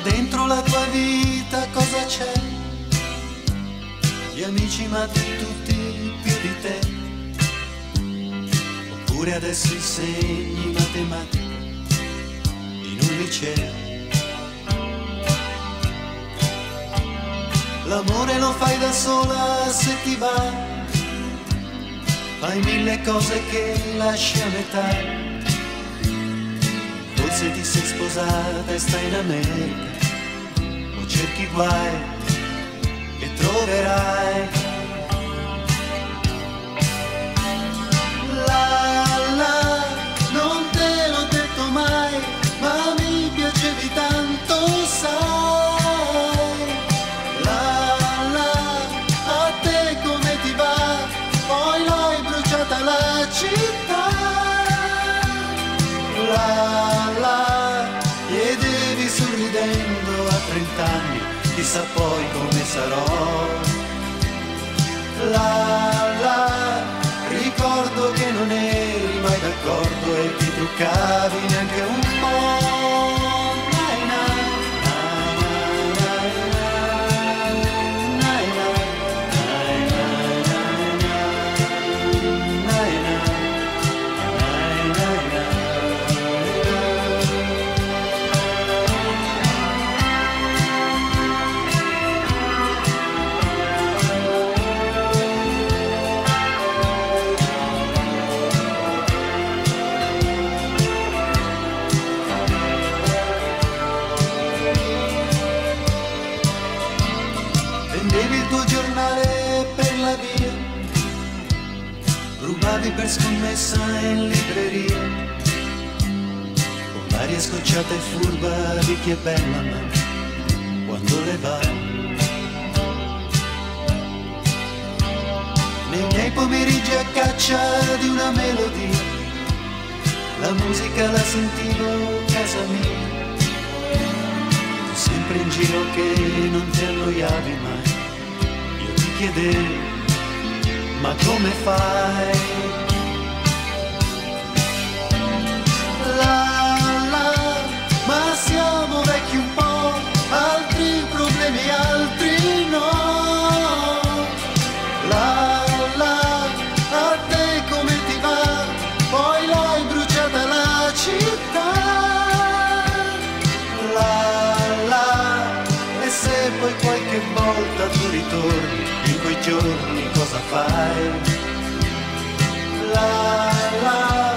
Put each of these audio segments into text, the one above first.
dentro la tua vita cosa c'è? Gli amici ma tutti più di te. Oppure adesso insegni matematica in un liceo. L'amore lo fai da sola se ti va. Fai mille cose che lasci a metà se ti sei sposata e stai in America o cerchi guai che troverai. La la non te l'ho detto mai ma mi piacevi tanto sai. La la a te come ti va poi l'hai bruciata la città. La sorridendo a trent'anni chissà poi come sarò. La rubavi per scommessa in libreria, con l'aria scocciata e furba di chi è bella ma quando le va. Nei miei pomeriggi a caccia di una melodia, la musica la sentivo a casa mia sempre in giro che non ti annoiavi mai. Io ti chiedevo, ma come fai? Qualche volta tu ritorni in quei giorni cosa fai? La la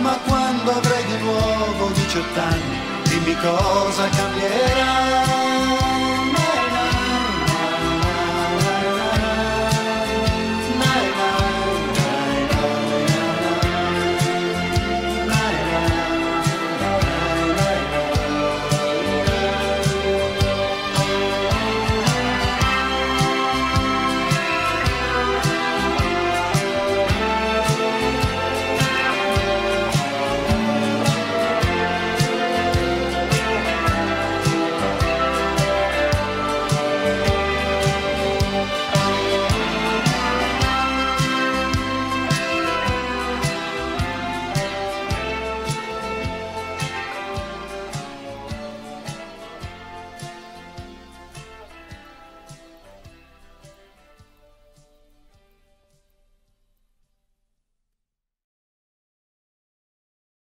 ma quando avrai di nuovo 18 anni dimmi cosa cambierà